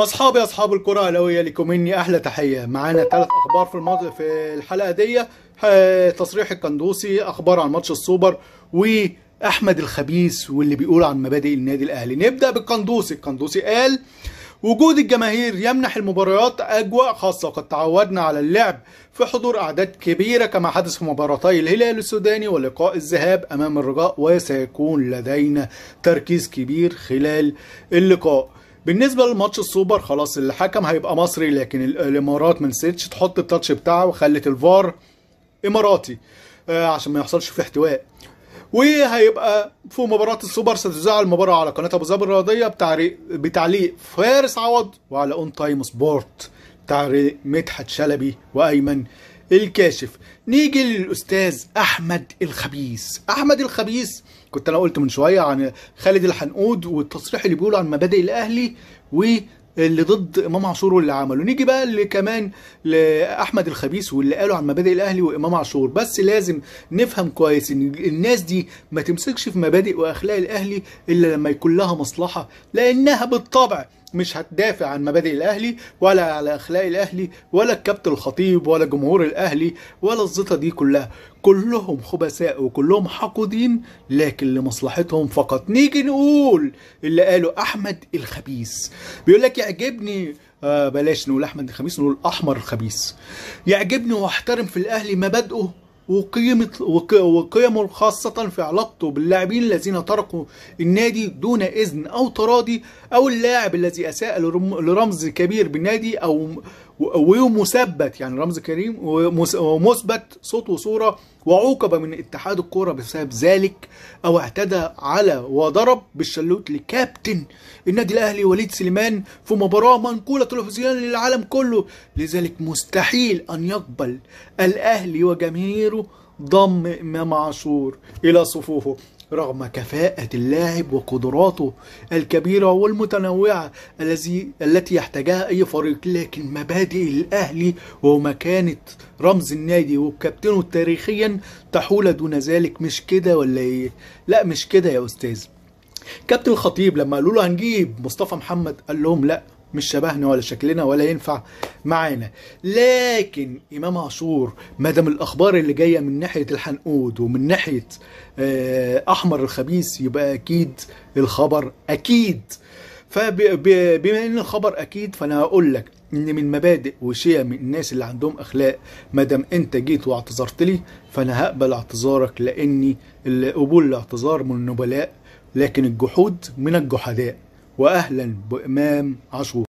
اصحابي اصحاب الكره الاهلاويه لكم مني أحلى تحيه. معانا ثلاث أخبار في الماضي في الحلقة دي. تصريح القندوسي أخبار عن ماتش السوبر واحمد الخبيث واللي بيقول عن مبادئ النادي الاهلي. نبدأ بالقندوسي. القندوسي قال وجود الجماهير يمنح المباريات أجواء خاصة. وقد تعودنا على اللعب في حضور أعداد كبيرة كما حدث في مباراتي الهلال السوداني ولقاء الذهاب أمام الرجاء وسيكون لدينا تركيز كبير خلال اللقاء. بالنسبة لماتش السوبر خلاص الحكم هيبقى مصري لكن ال- الإمارات ما نسيتش تحط ال touch بتاعها وخلت الفار إماراتي آه، عشان ما يحصلش فيه احتواء. وهيبقى في مباراة السوبر ستذاع المباراة على قناة أبو ظبي الرياضية بتعريق بتعليق فارس عوض وعلى ON Time Sport تعليق مدحت شلبي وأيمن الكاشف. نيجي للأستاذ أحمد الخبيث. أحمد الخبيث كنت أنا قلت من شوية عن خالد الحنقود والتصريح اللي بيقوله عن مبادئ الأهلي و اللي ضد إمام عاشور واللي عمله. نيجي بقى اللي كمان لأحمد الخبيث واللي قالوا عن مبادئ الأهلي وإمام عاشور. بس لازم نفهم كويس إن الناس دي ما تمسكش في مبادئ وأخلاق الأهلي إلا لما يكون لها مصلحة لأنها بالطبع مش هتدافع عن مبادئ الأهلي ولا على أخلاق الأهلي ولا الكابتن الخطيب ولا جمهور الأهلي ولا الزيطه دي كلها. كلهم خبثاء وكلهم حقودين لكن لمصلحتهم فقط. نيجي نقول اللي قاله أحمد الخبيث. بيقول لك يعجبني آه بلاش نقول أحمد الخبيث نقول أحمر الخبيث. يعجبني وأحترم في الأهلي مبادئه وقيمة وق- وقيمه خاصة في علاقته باللاعبين الذين تركوا النادي دون إذن أو تراضي أو اللاعب الذي أساء لرم- لرمز كبير بالنادي أو ومثبت يعني رمز كريم ومثبت صوت وصورة وعوقب من اتحاد الكرة بسبب ذلك أو اعتدى على وضرب بالشلوت لكابتن النادي الأهلي وليد سليمان في مباراة منقولة تلفزيونيا للعالم كله. لذلك مستحيل أن يقبل الأهلي وجماهيره ضم إمام عاشور إلى صفوفه رغم كفاءة اللاعب وقدراته الكبيرة والمتنوعة الذي التي يحتاجها أي فريق لكن مبادئ الأهلي ومكانة رمز النادي وكابتنه تاريخيا تحول دون ذلك. مش كده ولا إيه؟ لا مش كده يا أستاذ. كابتن الخطيب لما قالوا له هنجيب مصطفى محمد قال لهم لا. مش شبهنا ولا شكلنا ولا ينفع معانا. لكن إمام عاشور ما دام الأخبار اللي جاية من ناحية الحنقود ومن ناحية آه، أحمر الخبيث يبقى أكيد الخبر أكيد. فبما إن الخبر أكيد فأنا هقول لك إن من مبادئ وشيم الناس اللي عندهم أخلاق ما دام أنت جيت واعتذرت لي فأنا هقبل اعتذارك لأني قبول الاعتذار من النبلاء لكن الجحود من الجحداء. واهلا بإمام عاشور.